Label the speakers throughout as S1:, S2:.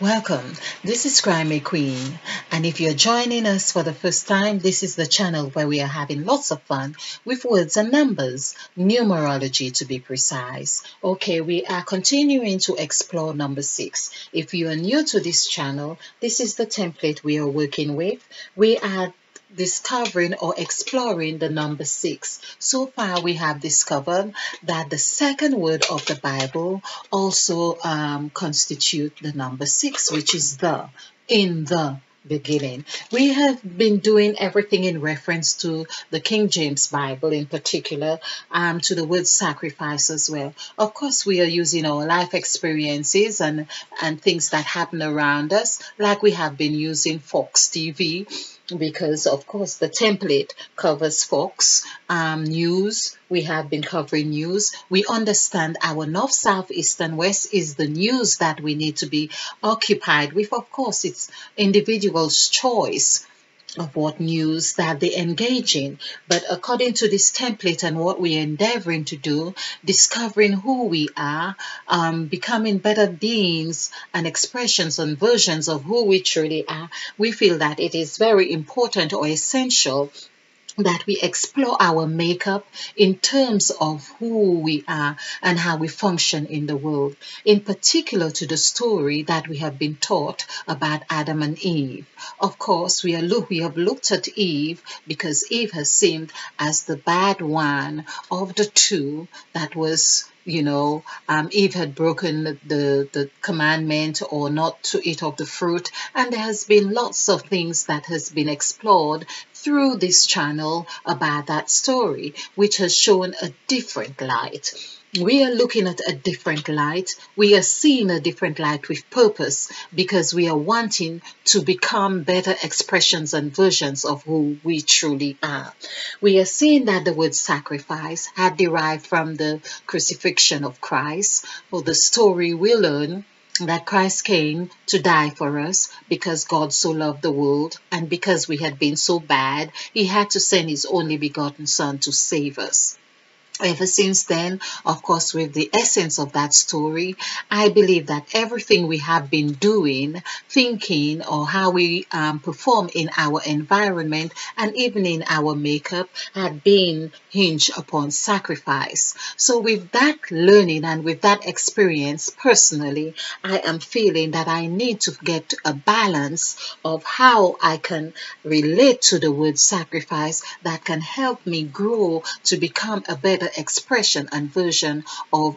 S1: Welcome. This is Crimey Queen, and if you're joining us for the first time, this is the channel where we are having lots of fun with words and numbers, numerology to be precise. Okay, we are continuing to explore number six. If you are new to this channel, this is the template we are working with. We are discovering or exploring the number six. So far, we have discovered that the second word of the Bible also um, constitute the number six, which is the, in the beginning. We have been doing everything in reference to the King James Bible in particular, um, to the word sacrifice as well. Of course, we are using our life experiences and, and things that happen around us, like we have been using Fox TV because of course the template covers Fox um, news. We have been covering news. We understand our north, south, east, and west is the news that we need to be occupied with. Of course, it's individual's choice of what news that they engage in. But according to this template and what we're endeavoring to do, discovering who we are, um, becoming better beings and expressions and versions of who we truly are, we feel that it is very important or essential that we explore our makeup in terms of who we are and how we function in the world, in particular to the story that we have been taught about Adam and Eve. Of course, we, are we have looked at Eve because Eve has seemed as the bad one of the two that was you know, um, Eve had broken the, the commandment or not to eat of the fruit. And there has been lots of things that has been explored through this channel about that story, which has shown a different light. We are looking at a different light. We are seeing a different light with purpose because we are wanting to become better expressions and versions of who we truly are. We are seeing that the word sacrifice had derived from the crucifixion of Christ. or the story we learn that Christ came to die for us because God so loved the world and because we had been so bad, he had to send his only begotten son to save us ever since then, of course, with the essence of that story, I believe that everything we have been doing, thinking, or how we um, perform in our environment and even in our makeup had been hinged upon sacrifice. So, with that learning and with that experience, personally, I am feeling that I need to get a balance of how I can relate to the word sacrifice that can help me grow to become a better expression and version of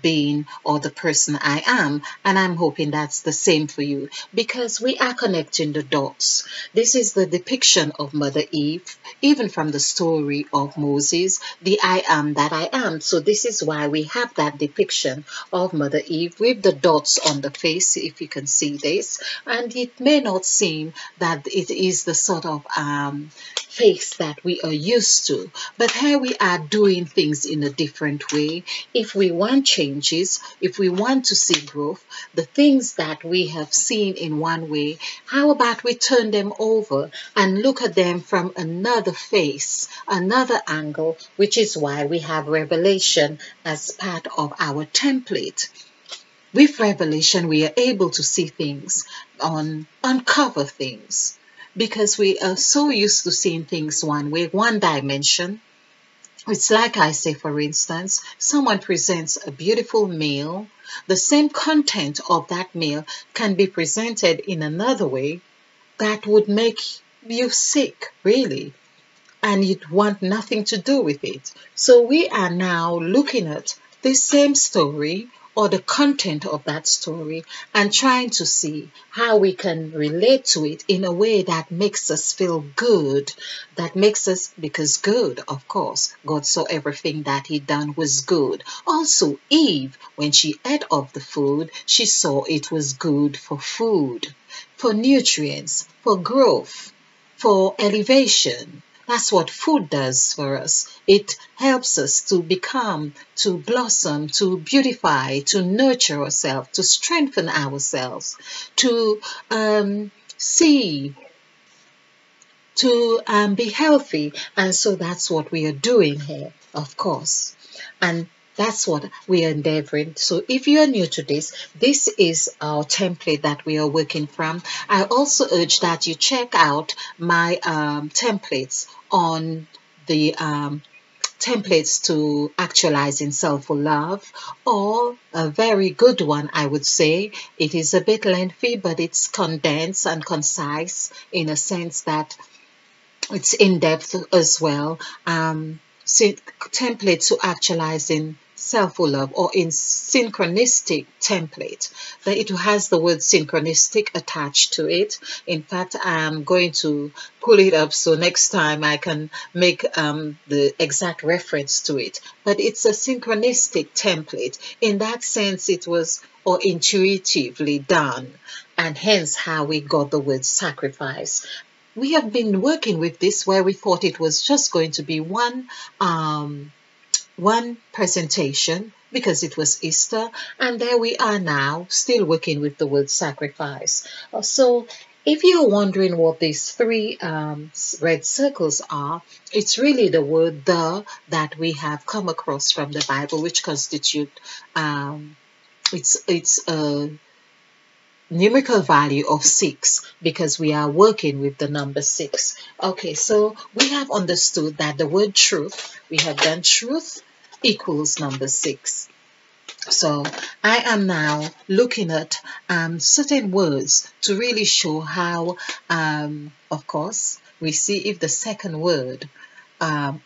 S1: being or the person I am. And I'm hoping that's the same for you because we are connecting the dots. This is the depiction of Mother Eve, even from the story of Moses, the I am that I am. So this is why we have that depiction of Mother Eve with the dots on the face, if you can see this. And it may not seem that it is the sort of um, face that we are used to, but here we are doing things in a different way. If we want changes, if we want to see growth, the things that we have seen in one way, how about we turn them over and look at them from another face, another angle, which is why we have revelation as part of our template. With revelation, we are able to see things, on uncover things, because we are so used to seeing things one way, one dimension, it's like I say, for instance, someone presents a beautiful meal. The same content of that meal can be presented in another way that would make you sick, really, and you'd want nothing to do with it. So we are now looking at the same story or the content of that story and trying to see how we can relate to it in a way that makes us feel good, that makes us, because good, of course, God saw everything that He done was good. Also, Eve, when she ate of the food, she saw it was good for food, for nutrients, for growth, for elevation that's what food does for us. It helps us to become, to blossom, to beautify, to nurture ourselves, to strengthen ourselves, to um, see, to um, be healthy. And so that's what we are doing here, of course. And that's what we are endeavoring. So if you are new to this, this is our template that we are working from. I also urge that you check out my um, templates on the um, templates to actualizing self love or a very good one i would say it is a bit lengthy but it's condensed and concise in a sense that it's in depth as well um, template to actualizing self-love or in synchronistic template. That it has the word synchronistic attached to it. In fact i'm going to pull it up so next time i can make um, the exact reference to it. But it's a synchronistic template. In that sense it was or intuitively done. And hence how we got the word sacrifice we have been working with this where we thought it was just going to be one um, one presentation because it was Easter, and there we are now, still working with the word sacrifice. Uh, so, if you're wondering what these three um, red circles are, it's really the word the that we have come across from the Bible, which constitute um, it's it's a numerical value of 6 because we are working with the number 6. Okay, so we have understood that the word truth, we have done truth equals number 6. So I am now looking at um, certain words to really show how, um, of course, we see if the second word um,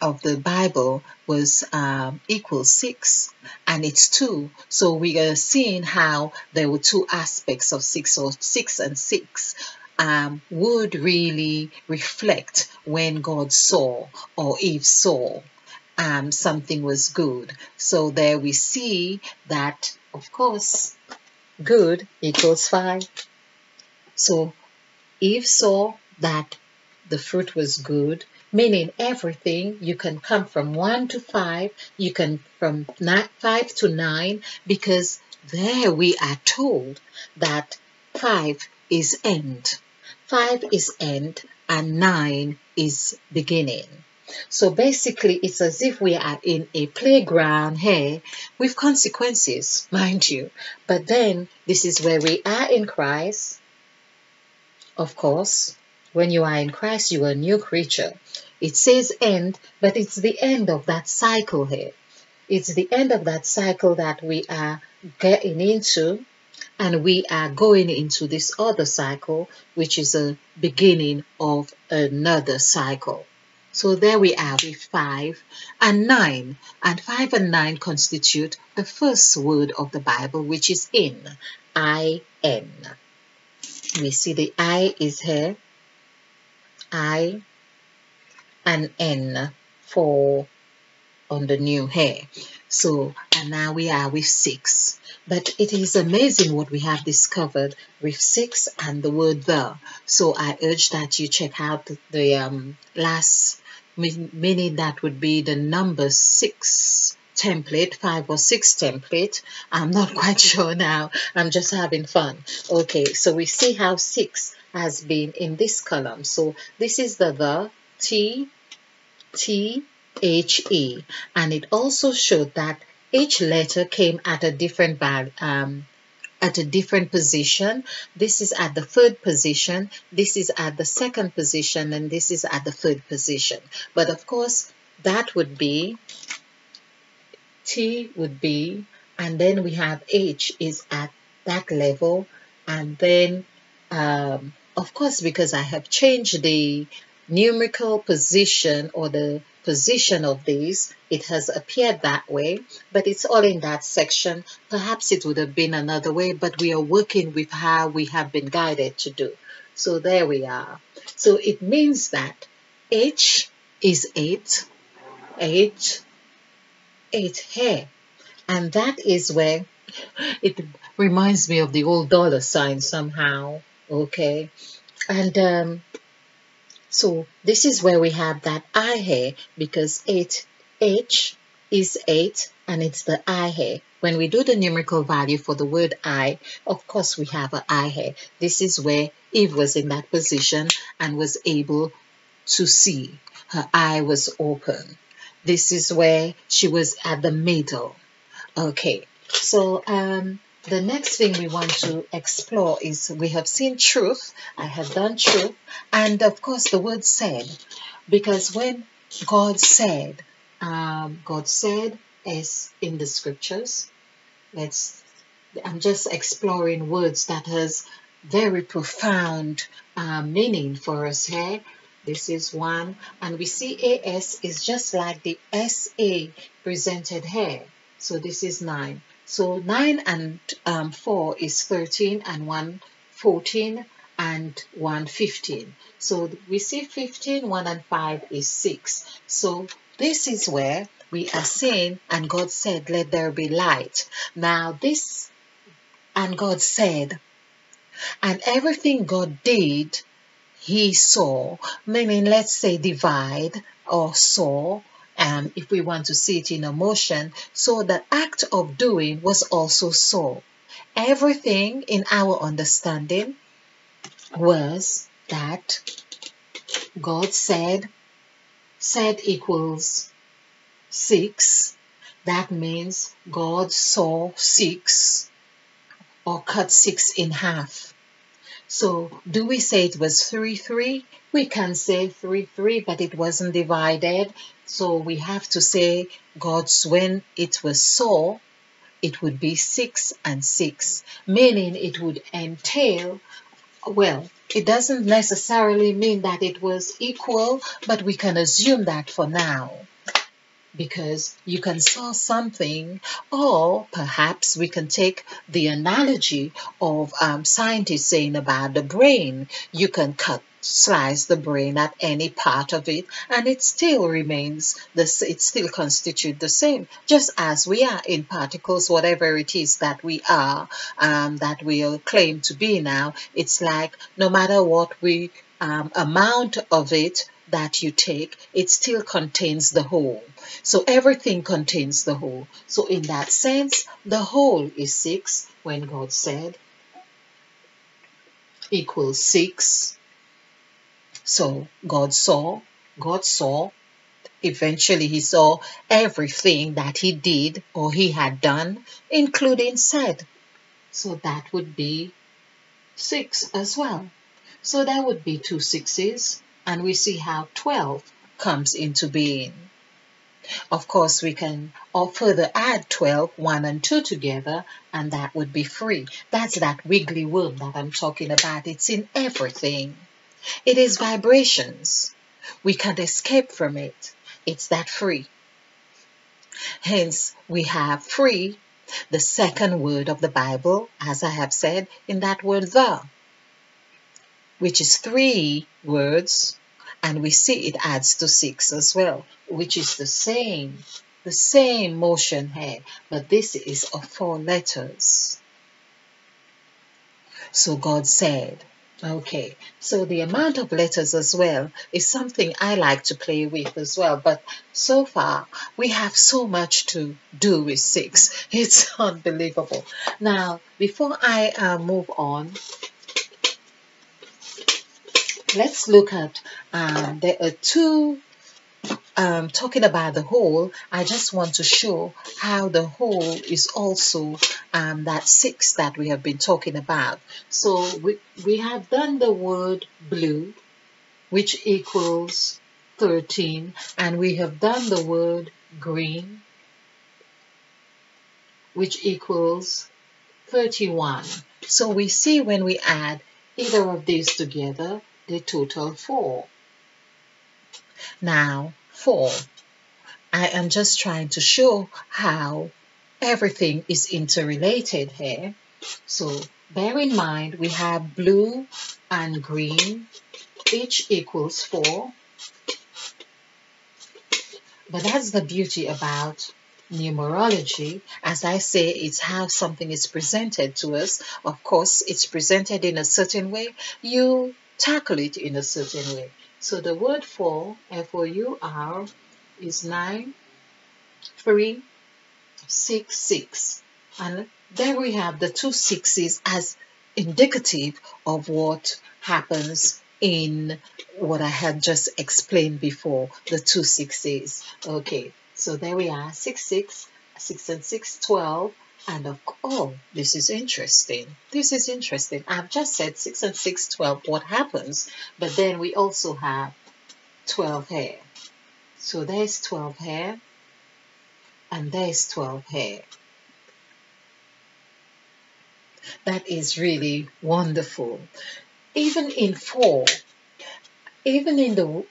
S1: of the Bible was um, equals six and it's two. So we are seeing how there were two aspects of six or six and six. Um, would really reflect when God saw or Eve saw um, something was good. So there we see that, of course, good equals five. So Eve saw that the fruit was good meaning everything. You can come from 1 to 5 you can from 5 to 9 because there we are told that 5 is end. 5 is end and 9 is beginning. So basically it's as if we are in a playground here with consequences mind you. But then this is where we are in christ of course when you are in Christ, you are a new creature. It says end, but it's the end of that cycle here. It's the end of that cycle that we are getting into, and we are going into this other cycle, which is a beginning of another cycle. So there we are with 5 and 9. And 5 and 9 constitute the first word of the Bible, which is in. I-N. We see the I is here. I and N for on the new hair. So, and now we are with six. But it is amazing what we have discovered with six and the word the. So I urge that you check out the um, last meaning that would be the number six template, five or six template. I'm not quite sure now. I'm just having fun. Okay, so we see how six has been in this column. So this is the the, T, T, H, E. And it also showed that each letter came at a different um, at a different position. This is at the third position, this is at the second position, and this is at the third position. But of course, that would be, T would be, and then we have H is at that level, and then um, of course, because I have changed the numerical position or the position of these, it has appeared that way, but it's all in that section. Perhaps it would have been another way, but we are working with how we have been guided to do. So there we are. So it means that H is 8, 8, 8 hair. And that is where it reminds me of the old dollar sign somehow okay and um, so this is where we have that I hair because 8 H is 8 and it's the I hair. When we do the numerical value for the word I, of course we have an I hair. This is where Eve was in that position and was able to see. Her eye was open. This is where she was at the middle. Okay, so um, the next thing we want to explore is we have seen truth. I have done truth. And of course, the word said, because when God said, um, God said is in the scriptures. Let's, I'm just exploring words that has very profound uh, meaning for us here. This is one, and we see AS is just like the SA presented here. So this is 9. So 9 and um, 4 is 13 and 1 14 and 1 15. So we see 15, 1 and 5 is 6. So this is where we are saying, and God said, let there be light. Now this, and God said, and everything God did, he saw, meaning let's say divide or saw, and if we want to see it in a motion. so the act of doing was also saw. Everything in our understanding was that God said, said equals 6. That means God saw 6 or cut 6 in half. So do we say it was 3 3? We can say 3 3, but it wasn't divided. So we have to say God's when it was so, it would be 6 and 6, meaning it would entail, well, it doesn't necessarily mean that it was equal, but we can assume that for now because you can saw something, or perhaps we can take the analogy of um, scientists saying about the brain. You can cut slice the brain at any part of it and it still remains it still constitutes the same just as we are in particles whatever it is that we are um, that we claim to be now it's like no matter what we um, amount of it that you take, it still contains the whole. So everything contains the whole. So in that sense, the whole is 6 when God said equals 6. So God saw, God saw, eventually he saw everything that he did or he had done, including said. So that would be 6 as well. So that would be two sixes and we see how 12 comes into being. Of course, we can or further add 12, 1 and 2 together, and that would be free. That's that wiggly worm that I'm talking about. It's in everything. It is vibrations. We can't escape from it. It's that free. Hence, we have free, the second word of the Bible, as I have said, in that word the which is three words, and we see it adds to six as well, which is the same, the same motion here, but this is of four letters. So God said, Okay, so the amount of letters as well is something I like to play with as well. But so far, we have so much to do with six. It's unbelievable. Now, before I uh, move on, let's look at um, there are two um, talking about the whole, I just want to show how the whole is also um, that six that we have been talking about. So we, we have done the word blue, which equals 13, and we have done the word green, which equals 31. So we see when we add either of these together, the total 4. Now, 4. I am just trying to show how everything is interrelated here. So bear in mind we have blue and green, each equals 4. But that's the beauty about numerology. As I say, it's how something is presented to us. Of course, it's presented in a certain way. You tackle it in a certain way. So the word for, F-O-U-R, is 9, 3, 6, 6. And there we have the two sixes as indicative of what happens in what I had just explained before, the two sixes. Okay, so there we are, 6, 6, 6 and 6, 12. And of oh, this is interesting. This is interesting. I've just said 6 and 6, 12, what happens? But then we also have 12 here. So there's 12 here, and there's 12 here. That is really wonderful. Even in 4, even in the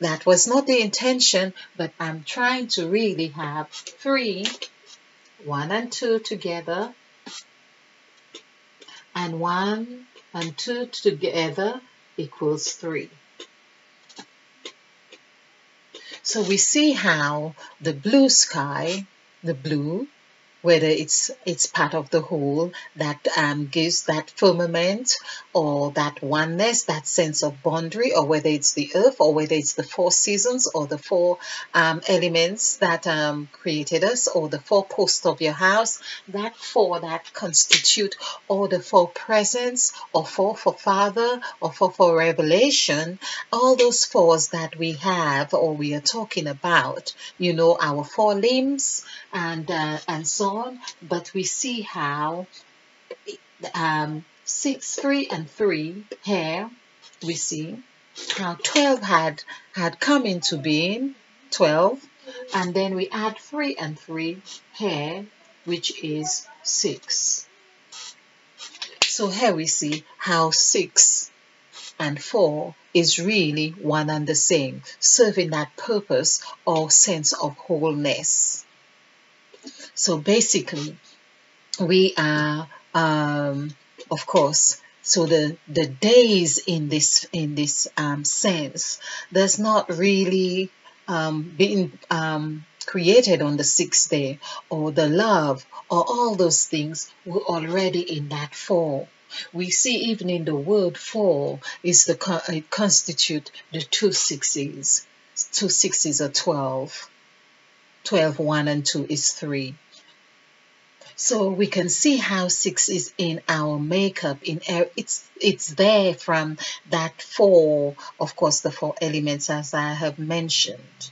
S1: that was not the intention, but I'm trying to really have 3, 1 and 2 together, and 1 and 2 together equals 3. So we see how the blue sky, the blue, whether it's it's part of the whole that um, gives that firmament or that oneness, that sense of boundary, or whether it's the earth, or whether it's the four seasons, or the four um, elements that um, created us, or the four posts of your house, that four that constitute all the four presence, or four for Father, or four for revelation, all those fours that we have, or we are talking about, you know, our four limbs, and uh, and so on. But we see how um, six, three, and three here we see how twelve had had come into being, twelve, and then we add three and three here, which is six. So here we see how six and four is really one and the same, serving that purpose or sense of wholeness. So basically, we are, um, of course, so the the days in this in this um, sense does not really um, being um, created on the sixth day, or the love, or all those things were already in that four. We see even in the word four is the it constitute the two sixes. Two sixes are twelve. 12, 1 and 2 is 3. So we can see how six is in our makeup. In it's it's there from that four, of course, the four elements as I have mentioned.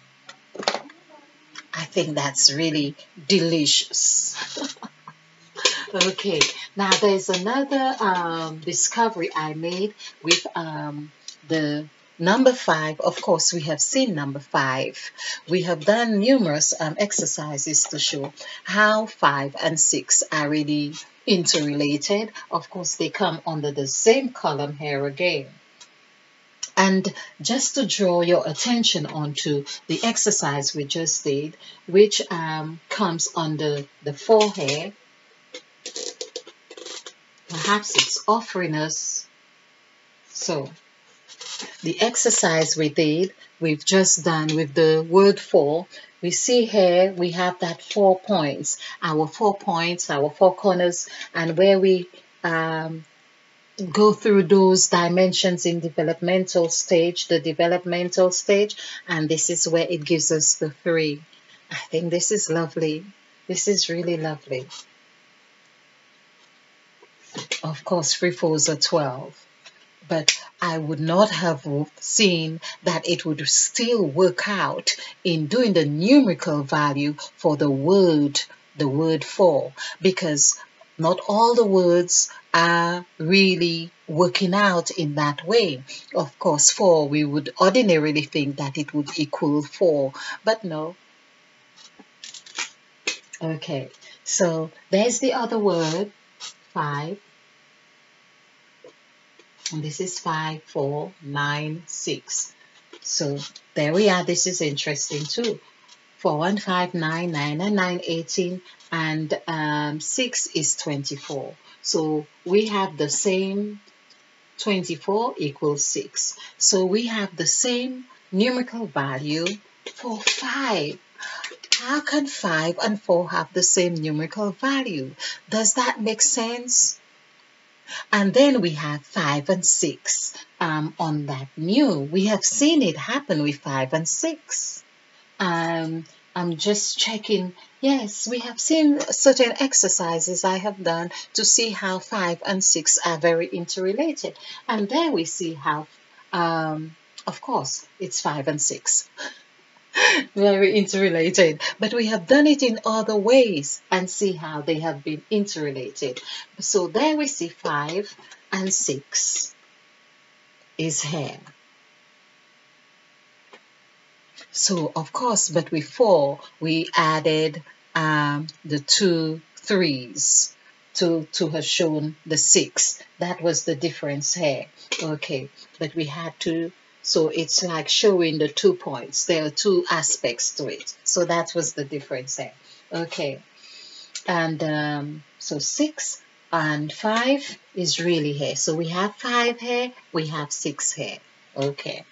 S1: I think that's really delicious. okay, now there's another um, discovery I made with um, the Number five, of course, we have seen number five. We have done numerous um, exercises to show how five and six are really interrelated. Of course, they come under the same column here again. And just to draw your attention onto the exercise we just did, which um, comes under the four here, perhaps it's offering us so the exercise we did, we've just done with the word for, we see here we have that four points, our four points, our four corners, and where we um, go through those dimensions in developmental stage, the developmental stage, and this is where it gives us the three. I think this is lovely. This is really lovely. Of course, three fours are 12 but I would not have seen that it would still work out in doing the numerical value for the word, the word for, because not all the words are really working out in that way. Of course, for we would ordinarily think that it would equal four, but no. Okay, so there's the other word, five. And this is 5, 4, 9, 6. So there we are. This is interesting too. 4 and 5, 9, 9 and 9, 18. And um, 6 is 24. So we have the same 24 equals 6. So we have the same numerical value for 5. How can 5 and 4 have the same numerical value? Does that make sense? And then we have five and six um, on that new. We have seen it happen with five and six. Um, I'm just checking. Yes, we have seen certain exercises I have done to see how five and six are very interrelated. And there we see how um, of course, it's five and six. Very interrelated. But we have done it in other ways and see how they have been interrelated. So there we see five and six is here. So of course, but four, we added um, the two threes to, to have shown the six. That was the difference here. Okay, but we had to, so it's like showing the two points. There are two aspects to it. So that was the difference there. Okay, and um, so six and five is really here. So we have five here, we have six here. Okay.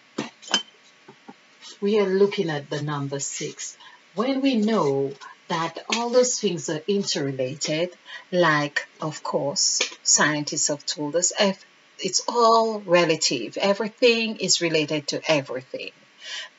S1: We are looking at the number six. When we know that all those things are interrelated, like, of course, scientists have told us, it's all relative. Everything is related to everything.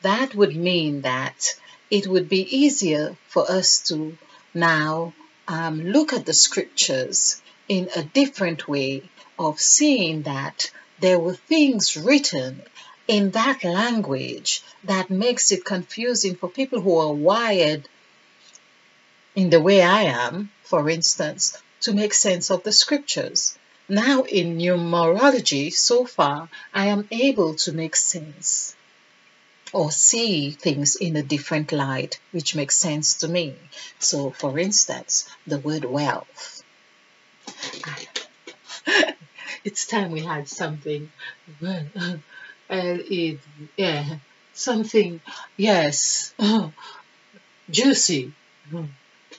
S1: That would mean that it would be easier for us to now um, look at the scriptures in a different way of seeing that there were things written in that language that makes it confusing for people who are wired in the way I am, for instance, to make sense of the scriptures. Now, in numerology, so far, I am able to make sense or see things in a different light, which makes sense to me. So, for instance, the word wealth. it's time we had something. Well, uh, it, yeah, something, yes, juicy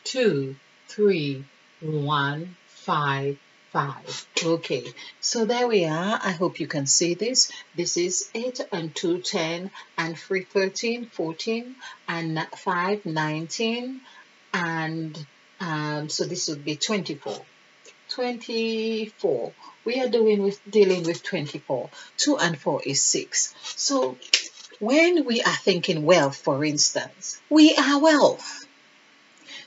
S1: two, three, one, five, five. Okay, so there we are. I hope you can see this. This is 8 and 2, 10 and 3, 13, 14 and 5, 19 and um, so this would be 24. 24. We are doing with dealing with 24. 2 and 4 is 6. So when we are thinking wealth, for instance, we are wealth.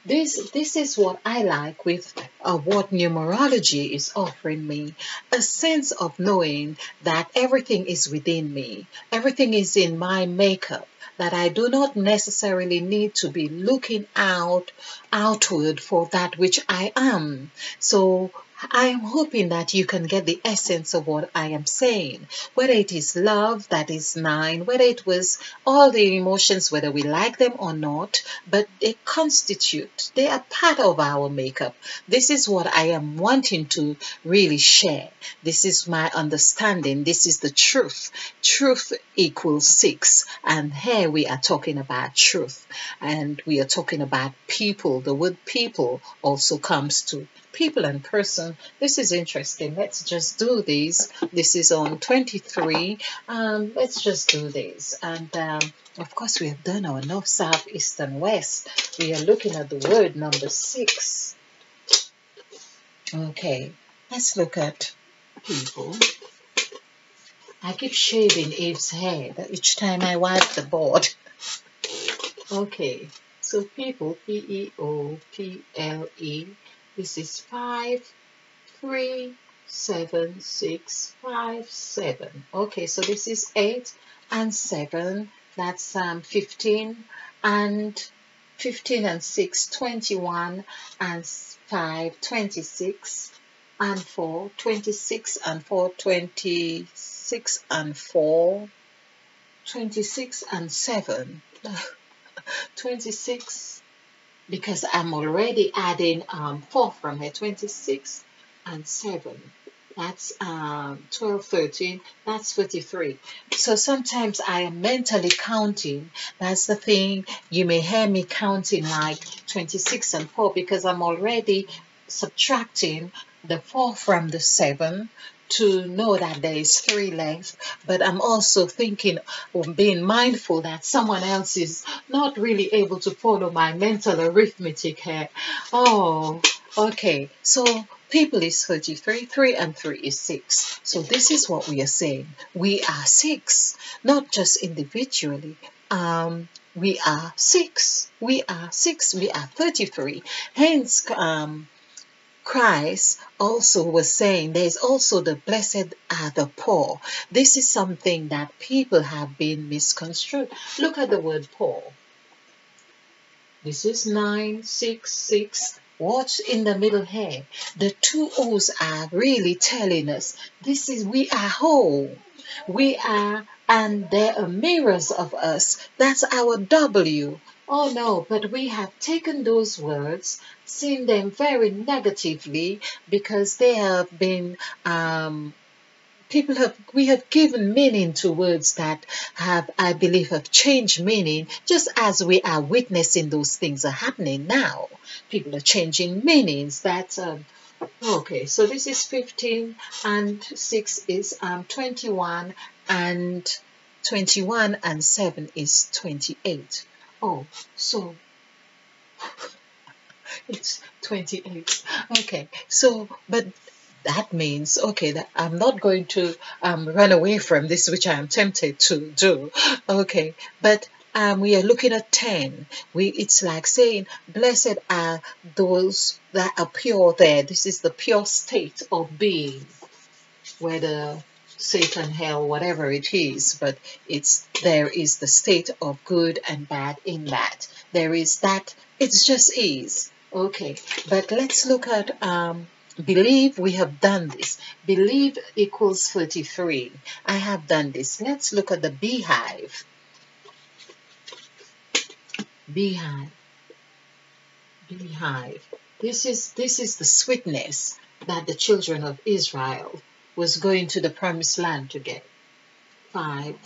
S1: This, this is what I like with uh, what numerology is offering me a sense of knowing that everything is within me, everything is in my makeup, that I do not necessarily need to be looking out outward for that which I am. So I am hoping that you can get the essence of what I am saying. Whether it is love, that is nine, whether it was all the emotions, whether we like them or not, but they constitute, they are part of our makeup. This is what I am wanting to really share. This is my understanding. This is the truth. Truth equals six. And here we are talking about truth. And we are talking about people. The word people also comes to people and person. This is interesting. Let's just do these. This is on 23. Um, let's just do these. And um, of course, we have done our north, south, east, and west. We are looking at the word number six. Okay, let's look at people. I keep shaving Eve's hair each time I wipe the board. okay, so people, P-E-O-P-L-E, this is five, three, seven, six, five, seven. Okay, so this is eight and seven. That's um, 15 and 15 and 6, 21 and 5, 26 and 4, 26 and 4, 26 and 4, 26 and 7, 26 because I'm already adding um, 4 from here, 26 and 7. That's um, 12, 13, that's 43. So sometimes I am mentally counting. That's the thing. You may hear me counting like 26 and 4 because I'm already subtracting the 4 from the 7 to know that there is three lengths, but I'm also thinking of being mindful that someone else is not really able to follow my mental arithmetic here. Oh, okay. So people is 33, 3 and 3 is 6. So this is what we are saying. We are 6, not just individually. Um, we are 6. We are 6. We are 33. Hence, um, Christ also was saying there's also the blessed are the poor. This is something that people have been misconstrued. Look at the word poor. This is 966. What's in the middle here? The two O's are really telling us this is we are whole. We are, and there are mirrors of us. That's our W. Oh no, but we have taken those words, seen them very negatively because they have been um, people have we have given meaning to words that have i believe have changed meaning just as we are witnessing those things are happening now. People are changing meanings that um, okay so this is 15 and 6 is um, 21 and 21 and 7 is 28 oh so it's 28 okay so but that means okay that i'm not going to um, run away from this which i am tempted to do. Okay but um, we are looking at 10 we it's like saying blessed are those that are pure there. This is the pure state of being whether satan hell whatever it is but it's there is the state of good and bad in that. There is that it's just is okay but let's look at um Believe we have done this. Believe equals 33. I have done this. Let's look at the beehive. Beehive. Beehive. This is this is the sweetness that the children of Israel was going to the promised land to get. Five,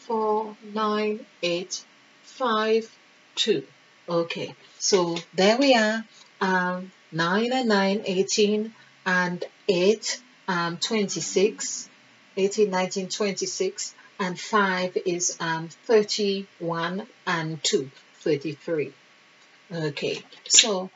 S1: four, nine, eight, five, two. Okay, so there we are. Um, 9 and 9, 18 and 8, um, 26, 18, 19, 26, and 5 is um, 31 and 2, 33. Okay, so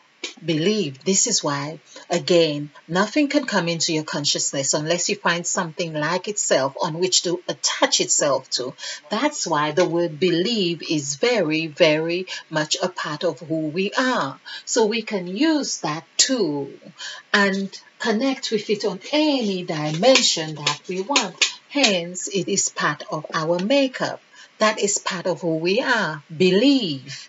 S1: believe. This is why, again, nothing can come into your consciousness unless you find something like itself on which to attach itself to. That's why the word believe is very, very much a part of who we are. So we can use that tool and connect with it on any dimension that we want. Hence, it is part of our makeup. That is part of who we are. Believe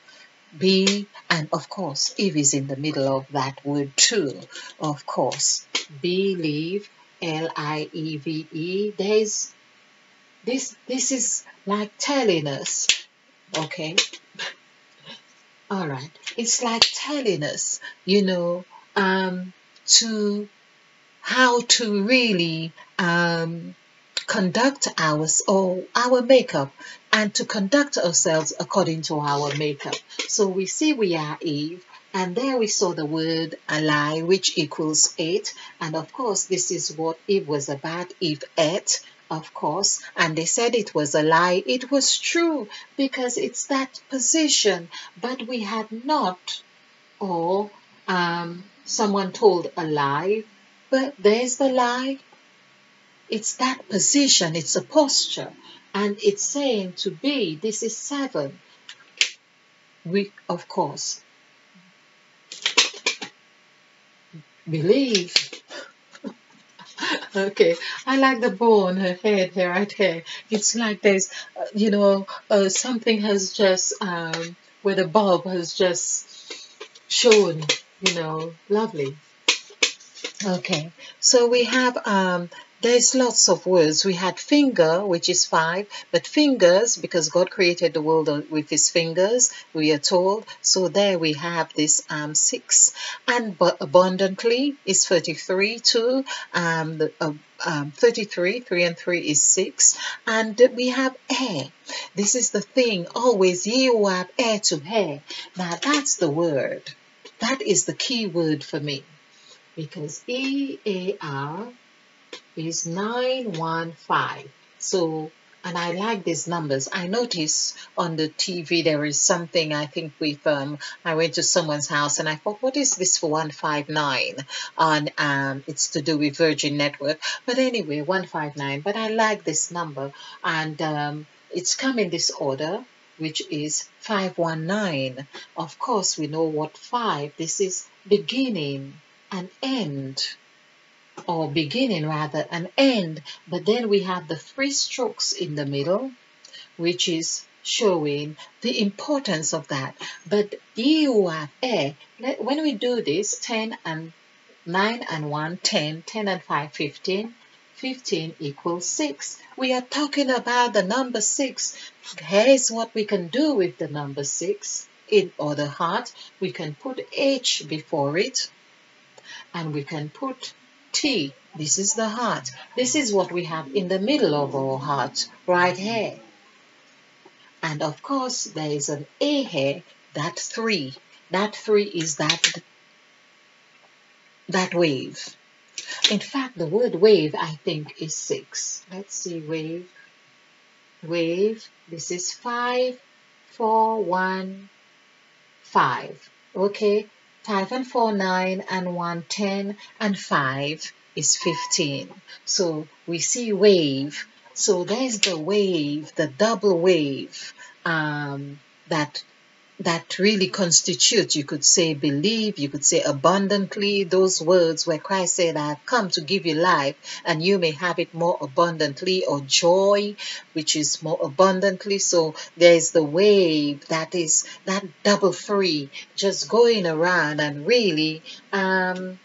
S1: be, and of course, Eve is in the middle of that word too, of course. Believe, L I E V E. There's this, this is like telling us, okay? All right. It's like telling us, you know, um, to how to really um, conduct ours or our makeup and to conduct ourselves according to our makeup. So we see we are Eve, and there we saw the word a lie, which equals eight. And of course, this is what Eve was about. Eve ate, of course, and they said it was a lie. It was true because it's that position, but we had not, or um, someone told a lie, but there's the lie it's that position, it's a posture, and it's saying to be, this is seven. We, of course, believe. okay, I like the bow on her head here, right here. It's like there's, uh, you know, uh, something has just, um, where the bulb has just shown, you know, lovely. Okay, so we have um, there's lots of words. We had finger, which is five, but fingers, because God created the world with his fingers, we are told. So there we have this um, six. And but abundantly is 33 too. Um, the, uh, um, 33, 3 and 3 is 6. And we have air. This is the thing, always ye who have air to hair. Now that's the word. That is the key word for me. Because E-A-R is 915. So, and I like these numbers. I notice on the TV there is something I think with um I went to someone's house and I thought what is this for 159 and um it's to do with Virgin Network. But anyway 159 but I like this number. And um it's come in this order which is 519 of course we know what 5 this is beginning and end or beginning rather, an end, but then we have the three strokes in the middle, which is showing the importance of that. But you have a, when we do this, 10 and 9 and 1, 10, 10 and 5, 15, 15 equals 6. We are talking about the number 6. Here's what we can do with the number 6 in other heart. We can put H before it and we can put T. This is the heart. This is what we have in the middle of our heart, right here. And of course, there is an A here, that 3. That 3 is that, that wave. In fact, the word wave, I think, is 6. Let's see, wave. Wave. This is 5, 4, 1, 5. Okay, 5 and 4, 9, and 1, 10, and 5 is 15. So we see wave. So there's the wave, the double wave um, that that really constitute, you could say, believe, you could say abundantly, those words where Christ said, I have come to give you life and you may have it more abundantly, or joy, which is more abundantly. So there's the wave that is that double free, just going around and really um,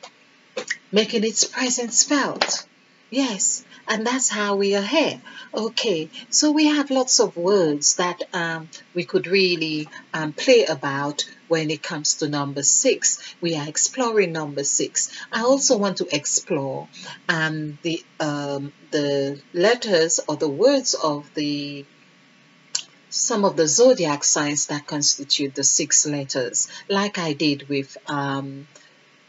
S1: making its presence felt. Yes, and that's how we are here. Okay, so we have lots of words that um, we could really um, play about when it comes to number six. We are exploring number six. I also want to explore um, the um, the letters or the words of the some of the zodiac signs that constitute the six letters, like I did with um,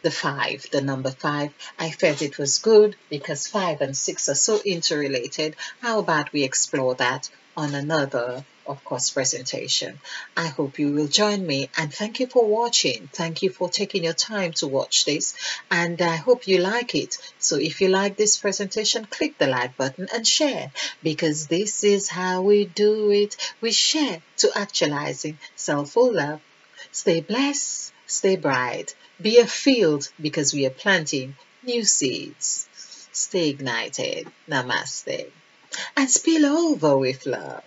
S1: the five, the number five. I felt it was good because five and six are so interrelated. How about we explore that on another, of course, presentation. I hope you will join me and thank you for watching. Thank you for taking your time to watch this and I hope you like it. So if you like this presentation, click the like button and share because this is how we do it. We share to actualizing self-full love. Stay blessed, stay bright. Be a field because we are planting new seeds. Stay ignited. Namaste. And spill over with love.